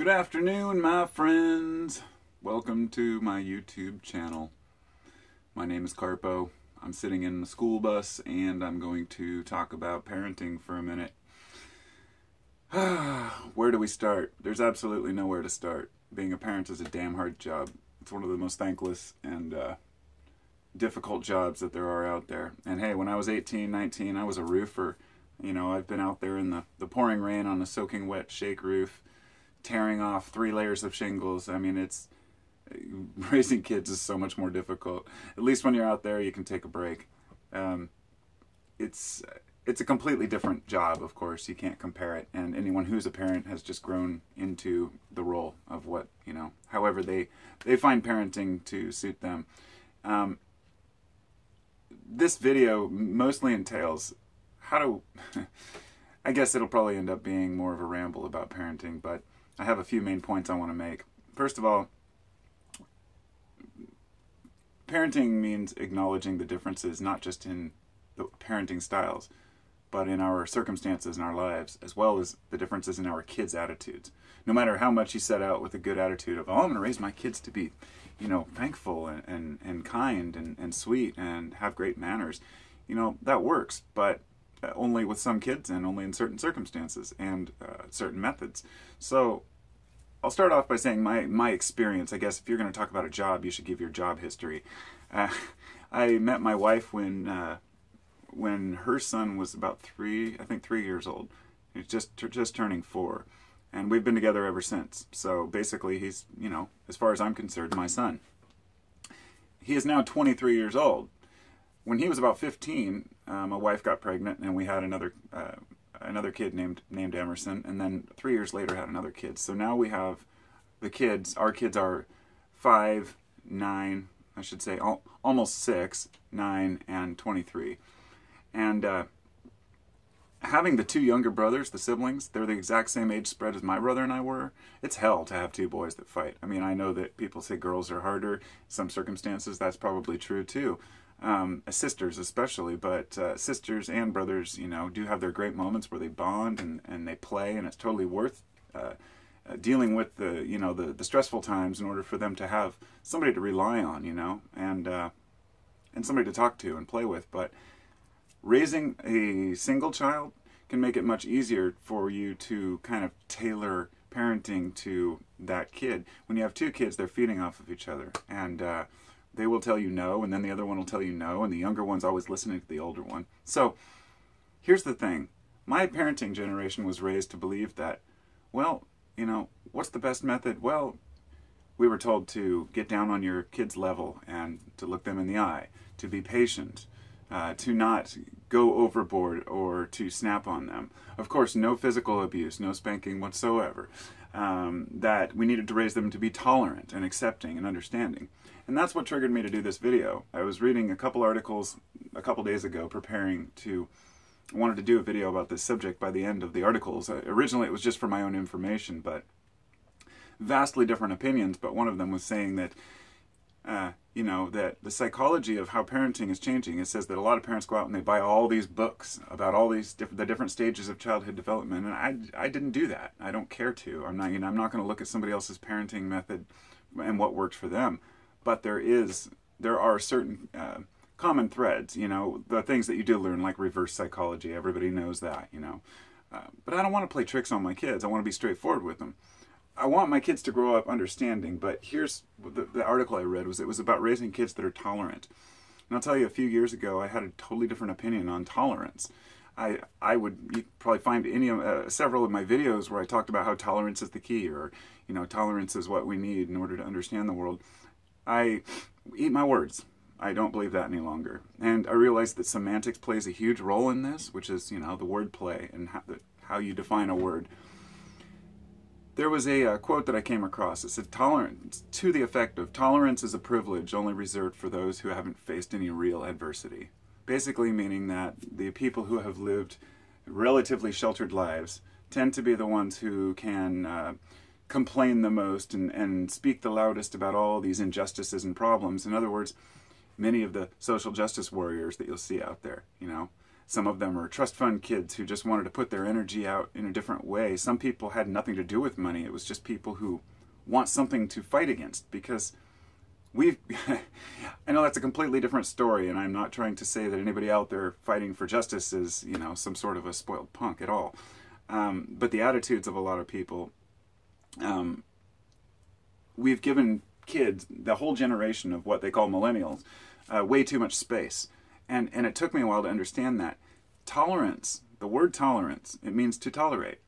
Good afternoon, my friends. Welcome to my YouTube channel. My name is Carpo. I'm sitting in the school bus and I'm going to talk about parenting for a minute. Where do we start? There's absolutely nowhere to start. Being a parent is a damn hard job. It's one of the most thankless and uh, difficult jobs that there are out there. And hey, when I was 18, 19, I was a roofer. You know, I've been out there in the, the pouring rain on a soaking wet shake roof, tearing off three layers of shingles. I mean, it's raising kids is so much more difficult. At least when you're out there, you can take a break. Um, it's it's a completely different job, of course. You can't compare it. And anyone who's a parent has just grown into the role of what you know. However, they they find parenting to suit them. Um, this video mostly entails how to. I guess it'll probably end up being more of a ramble about parenting, but I have a few main points I want to make. First of all, parenting means acknowledging the differences not just in the parenting styles, but in our circumstances in our lives, as well as the differences in our kids' attitudes. No matter how much you set out with a good attitude of, oh, I'm going to raise my kids to be, you know, thankful and, and, and kind and, and sweet and have great manners, you know, that works, but only with some kids and only in certain circumstances and uh, certain methods. So I'll start off by saying my, my experience. I guess if you're going to talk about a job, you should give your job history. Uh, I met my wife when uh, when her son was about three, I think three years old. He's just just turning four, and we've been together ever since. So basically, he's you know, as far as I'm concerned, my son. He is now 23 years old. When he was about 15, uh, my wife got pregnant, and we had another uh, another kid named named Emerson, and then three years later had another kid. So now we have the kids. Our kids are five, nine, I should say, al- almost six, nine, and twenty-three. And uh, having the two younger brothers, the siblings, they're the exact same age spread as my brother and I were. It's hell to have two boys that fight. I mean, I know that people say girls are harder. In some circumstances, that's probably true too um, sisters especially, but uh, sisters and brothers, you know, do have their great moments where they bond and, and they play, and it's totally worth uh, uh, dealing with the you know the, the stressful times in order for them to have somebody to rely on, you know, and uh, and somebody to talk to and play with. But raising a single child can make it much easier for you to kind of tailor parenting to that kid. When you have two kids, they're feeding off of each other, and uh, they will tell you no, and then the other one will tell you no, and the younger one's always listening to the older one. So here's the thing my parenting generation was raised to believe that, well, you know, what's the best method? Well, we were told to get down on your kid's level and to look them in the eye, to be patient, uh, to not go overboard or to snap on them. Of course, no physical abuse, no spanking whatsoever. Um, that we needed to raise them to be tolerant and accepting and understanding. And that's what triggered me to do this video. I was reading a couple articles a couple days ago preparing to wanted to do a video about this subject by the end of the articles. Uh, originally it was just for my own information, but vastly different opinions, but one of them was saying that uh, you know, that the psychology of how parenting is changing. It says that a lot of parents go out and they buy all these books about all these diff- the different stages of childhood development, and I, I didn't do that. I don't care to. I'm not, you know, I'm not going to look at somebody else's parenting method and what worked for them but there is there are certain uh, common threads. You know, the things that you do learn, like reverse psychology. Everybody knows that. You know, uh, but I don't want to play tricks on my kids. I want to be straightforward with them. I want my kids to grow up understanding. But here's the, the article I read was it was about raising kids that are tolerant. And I'll tell you, a few years ago, I had a totally different opinion on tolerance. I I would probably find any uh, several of my videos where I talked about how tolerance is the key, or you know, tolerance is what we need in order to understand the world. I eat my words. I don't believe that any longer. And I realize that semantics plays a huge role in this, which is, you know, the word play and how, the, how you define a word. There was a uh, quote that I came across. It said, tolerance, to the effect of, tolerance is a privilege only reserved for those who haven't faced any real adversity. Basically meaning that the people who have lived relatively sheltered lives tend to be the ones who can uh, complain the most and, and speak the loudest about all these injustices and problems. In other words, many of the social justice warriors that you'll see out there, you know. Some of them are trust fund kids who just wanted to put their energy out in a different way. Some people had nothing to do with money. It was just people who want something to fight against because we've I know that's a completely different story and I'm not trying to say that anybody out there fighting for justice is, you know, some sort of a spoiled punk at all. Um, but the attitudes of a lot of people um, we've given kids, the whole generation of what they call millennials, uh, way too much space. And, and it took me a while to understand that. Tolerance, the word tolerance, it means to tolerate.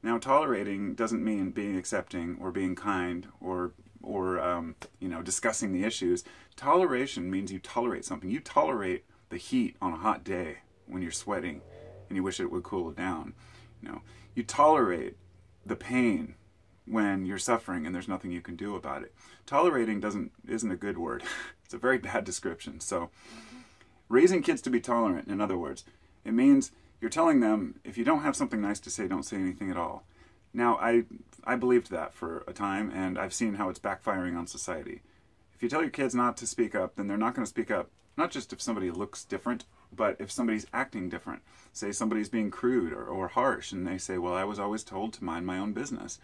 Now, tolerating doesn't mean being accepting or being kind or, or um, you know, discussing the issues. Toleration means you tolerate something. You tolerate the heat on a hot day when you're sweating and you wish it would cool down. You know, you tolerate the pain when you're suffering and there's nothing you can do about it. Tolerating doesn't isn't a good word. it's a very bad description. So raising kids to be tolerant, in other words, it means you're telling them if you don't have something nice to say, don't say anything at all. Now, I I believed that for a time and I've seen how it's backfiring on society. If you tell your kids not to speak up, then they're not going to speak up. Not just if somebody looks different, but if somebody's acting different. Say somebody's being crude or, or harsh and they say, "Well, I was always told to mind my own business."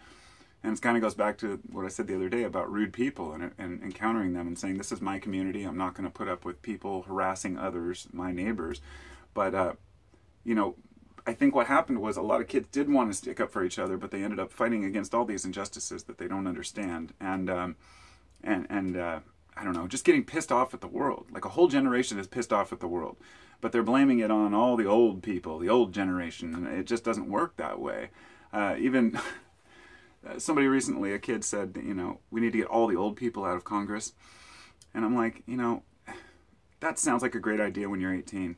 And it kind of goes back to what I said the other day about rude people and, and encountering them and saying, This is my community. I'm not going to put up with people harassing others, my neighbors. But, uh, you know, I think what happened was a lot of kids did want to stick up for each other, but they ended up fighting against all these injustices that they don't understand. And, um, and, and, uh, I don't know, just getting pissed off at the world. Like a whole generation is pissed off at the world, but they're blaming it on all the old people, the old generation, and it just doesn't work that way. Uh, even Uh, somebody recently, a kid said, you know, we need to get all the old people out of Congress. And I'm like, you know, that sounds like a great idea when you're 18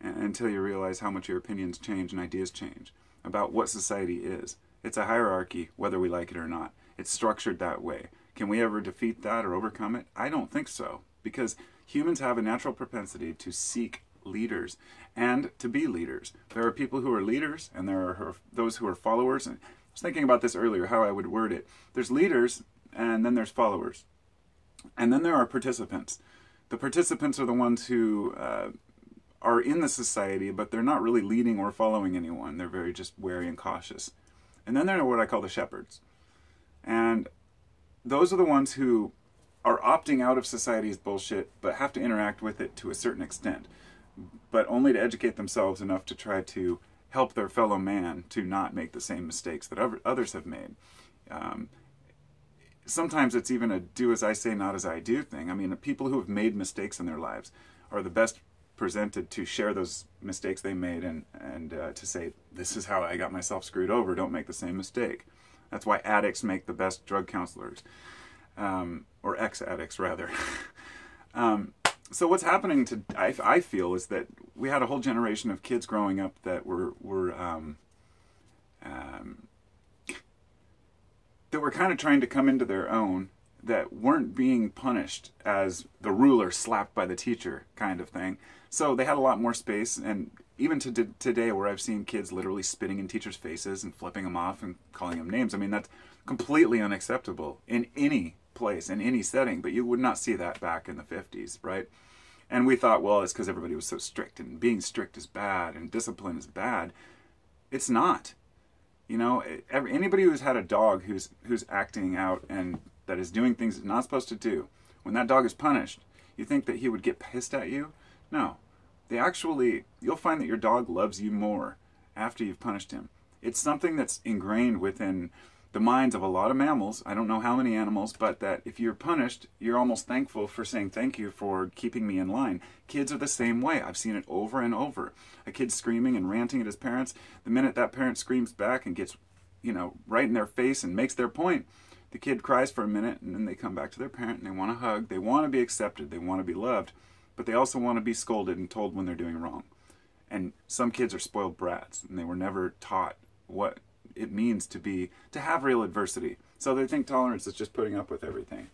until you realize how much your opinions change and ideas change about what society is. It's a hierarchy, whether we like it or not. It's structured that way. Can we ever defeat that or overcome it? I don't think so, because humans have a natural propensity to seek leaders and to be leaders. There are people who are leaders, and there are those who are followers, and I was thinking about this earlier, how I would word it. There's leaders, and then there's followers. And then there are participants. The participants are the ones who uh, are in the society, but they're not really leading or following anyone. They're very just wary and cautious. And then there are what I call the shepherds. And those are the ones who are opting out of society's bullshit, but have to interact with it to a certain extent, but only to educate themselves enough to try to help their fellow man to not make the same mistakes that others have made. Um, sometimes it's even a do as I say, not as I do thing. I mean, the people who have made mistakes in their lives are the best presented to share those mistakes they made and, and uh, to say, this is how I got myself screwed over, don't make the same mistake. That's why addicts make the best drug counselors, um, or ex addicts, rather. um, so what's happening to I, I feel is that we had a whole generation of kids growing up that were were um, um, that were kind of trying to come into their own that weren't being punished as the ruler slapped by the teacher kind of thing. So they had a lot more space and even to today where I've seen kids literally spitting in teachers' faces and flipping them off and calling them names. I mean that's completely unacceptable in any place in any setting, but you would not see that back in the 50s, right? And we thought, well, it's because everybody was so strict, and being strict is bad, and discipline is bad. It's not. You know, every, anybody who's had a dog who's who's acting out and that is doing things it's not supposed to do, when that dog is punished, you think that he would get pissed at you? No. They actually, you'll find that your dog loves you more after you've punished him. It's something that's ingrained within the minds of a lot of mammals, I don't know how many animals, but that if you're punished, you're almost thankful for saying thank you for keeping me in line. Kids are the same way. I've seen it over and over. A kid screaming and ranting at his parents, the minute that parent screams back and gets, you know, right in their face and makes their point, the kid cries for a minute and then they come back to their parent and they want a hug. They want to be accepted, they want to be loved, but they also want to be scolded and told when they're doing wrong. And some kids are spoiled brats and they were never taught what it means to be to have real adversity. So they think tolerance is just putting up with everything.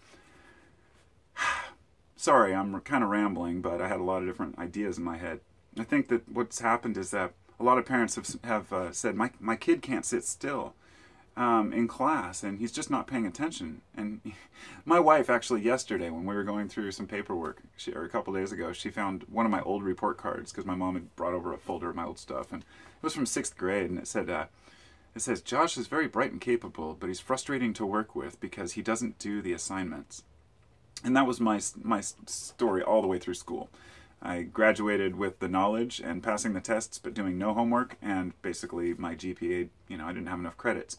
Sorry, I'm kind of rambling, but I had a lot of different ideas in my head. I think that what's happened is that a lot of parents have have uh, said my my kid can't sit still. um, in class and he's just not paying attention. And my wife actually yesterday when we were going through some paperwork, she, or a couple days ago, she found one of my old report cards because my mom had brought over a folder of my old stuff and it was from sixth grade and it said, uh, it says, Josh is very bright and capable, but he's frustrating to work with because he doesn't do the assignments. And that was my, my story all the way through school. I graduated with the knowledge and passing the tests, but doing no homework, and basically my GPA, you know, I didn't have enough credits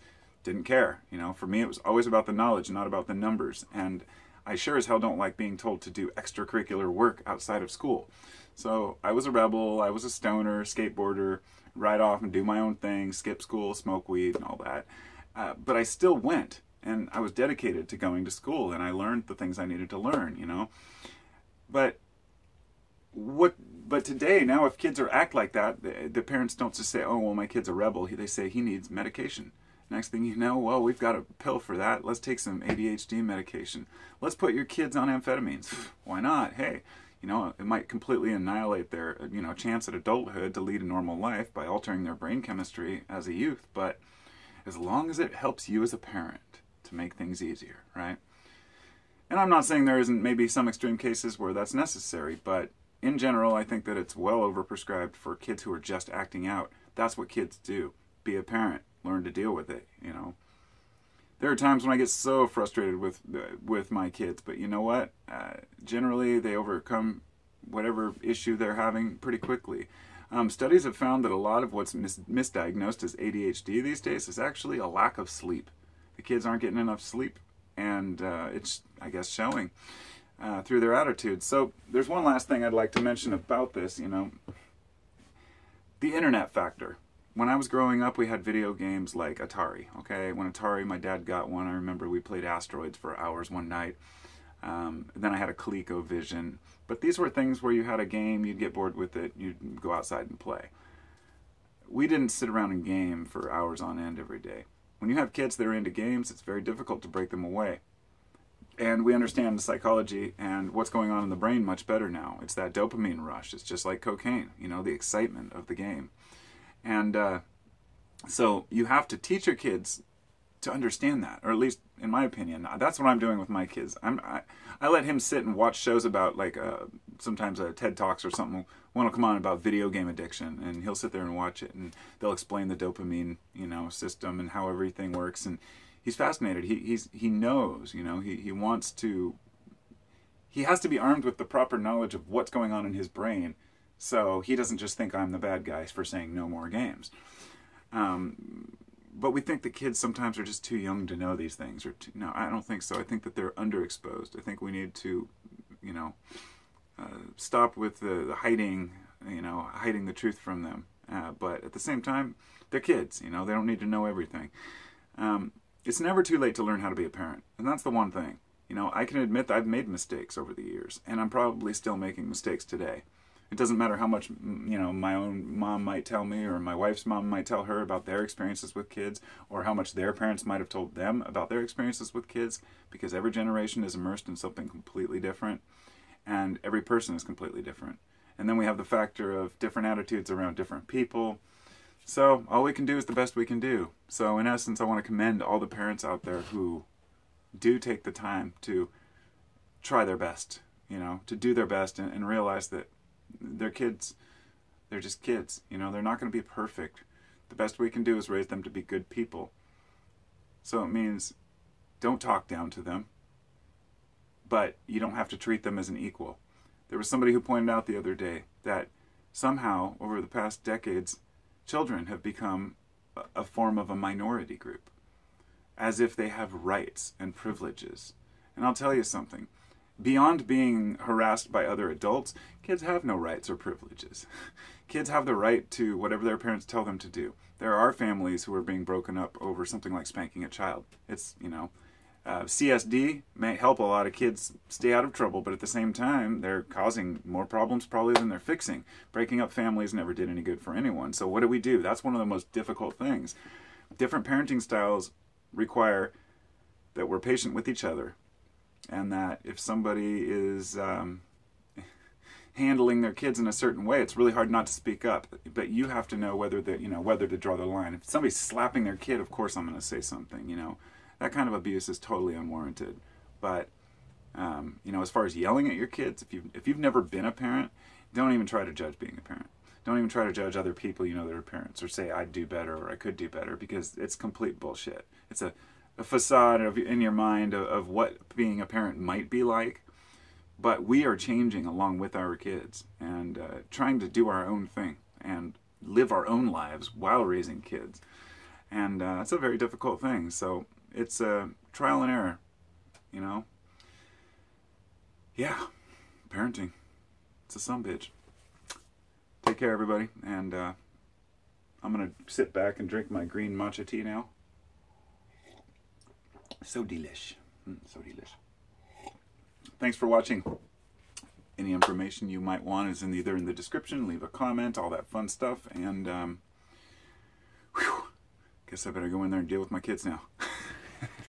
didn't care. You know, for me, it was always about the knowledge, not about the numbers. And I sure as hell don't like being told to do extracurricular work outside of school. So I was a rebel. I was a stoner, skateboarder, ride off and do my own thing, skip school, smoke weed, and all that. Uh, but I still went, and I was dedicated to going to school, and I learned the things I needed to learn. You know, but what? But today, now, if kids are act like that, the, the parents don't just say, "Oh, well, my kid's a rebel." They say he needs medication. Next thing you know, well, we've got a pill for that. Let's take some ADHD medication. Let's put your kids on amphetamines. Why not? Hey, you know, it might completely annihilate their, you know, chance at adulthood to lead a normal life by altering their brain chemistry as a youth, but as long as it helps you as a parent to make things easier, right? And I'm not saying there isn't maybe some extreme cases where that's necessary, but in general, I think that it's well overprescribed for kids who are just acting out. That's what kids do. Be a parent learn to deal with it. You know, there are times when I get so frustrated with with my kids, but you know what? Uh, generally, they overcome whatever issue they're having pretty quickly. Um, studies have found that a lot of what's mis- misdiagnosed as ADHD these days is actually a lack of sleep. The kids aren't getting enough sleep, and uh, it's, I guess, showing uh, through their attitudes. So, there's one last thing I'd like to mention about this. You know, the internet factor when I was growing up, we had video games like Atari. Okay, when Atari, my dad got one. I remember we played Asteroids for hours one night. Um, then I had a ColecoVision. But these were things where you had a game, you'd get bored with it, you'd go outside and play. We didn't sit around and game for hours on end every day. When you have kids that are into games, it's very difficult to break them away. And we understand the psychology and what's going on in the brain much better now. It's that dopamine rush. It's just like cocaine, you know, the excitement of the game. And uh, so you have to teach your kids to understand that, or at least in my opinion, that's what I'm doing with my kids. I'm I, I let him sit and watch shows about like uh, sometimes a TED talks or something. One will come on about video game addiction, and he'll sit there and watch it, and they'll explain the dopamine you know system and how everything works, and he's fascinated. He he's he knows, you know, he he wants to. He has to be armed with the proper knowledge of what's going on in his brain so he doesn't just think I'm the bad guy for saying no more games. Um, but we think the kids sometimes are just too young to know these things. Or too, no, I don't think so. I think that they're underexposed. I think we need to, you know, uh, stop with the, the, hiding, you know, hiding the truth from them. Uh, but at the same time, they're kids. You know, they don't need to know everything. Um, it's never too late to learn how to be a parent, and that's the one thing. You know, I can admit that I've made mistakes over the years, and I'm probably still making mistakes today. It doesn't matter how much you know my own mom might tell me or my wife's mom might tell her about their experiences with kids or how much their parents might have told them about their experiences with kids because every generation is immersed in something completely different and every person is completely different. And then we have the factor of different attitudes around different people. So all we can do is the best we can do. So in essence, I want to commend all the parents out there who do take the time to try their best, you know, to do their best and, and realize that they're kids. They're just kids. You know, they're not going to be perfect. The best we can do is raise them to be good people. So it means don't talk down to them, but you don't have to treat them as an equal. There was somebody who pointed out the other day that somehow, over the past decades, children have become a form of a minority group, as if they have rights and privileges. And I'll tell you something beyond being harassed by other adults, kids have no rights or privileges. Kids have the right to whatever their parents tell them to do. There are families who are being broken up over something like spanking a child. It's, you know, uh, CSD may help a lot of kids stay out of trouble, but at the same time, they're causing more problems probably than they're fixing. Breaking up families never did any good for anyone. So, what do we do? That's one of the most difficult things. Different parenting styles require that we're patient with each other, and that if somebody is um, handling their kids in a certain way, it's really hard not to speak up. But you have to know whether the you know whether to draw the line. If somebody's slapping their kid, of course I'm going to say something. You know, that kind of abuse is totally unwarranted. But um, you know, as far as yelling at your kids, if you if you've never been a parent, don't even try to judge being a parent. Don't even try to judge other people you know that are parents or say I'd do better or I could do better because it's complete bullshit. It's a, a facade of in your mind of, of what being a parent might be like but we are changing along with our kids and uh, trying to do our own thing and live our own lives while raising kids. And uh, it's a very difficult thing. So it's a trial and error, you know? Yeah, parenting. It's a some bitch. Take care, everybody. And uh, I'm going to sit back and drink my green matcha tea now. So delish. Mm, so delish. Thanks for watching. Any information you might want is in either in the description. Leave a comment, all that fun stuff. And um, whew, guess I better go in there and deal with my kids now.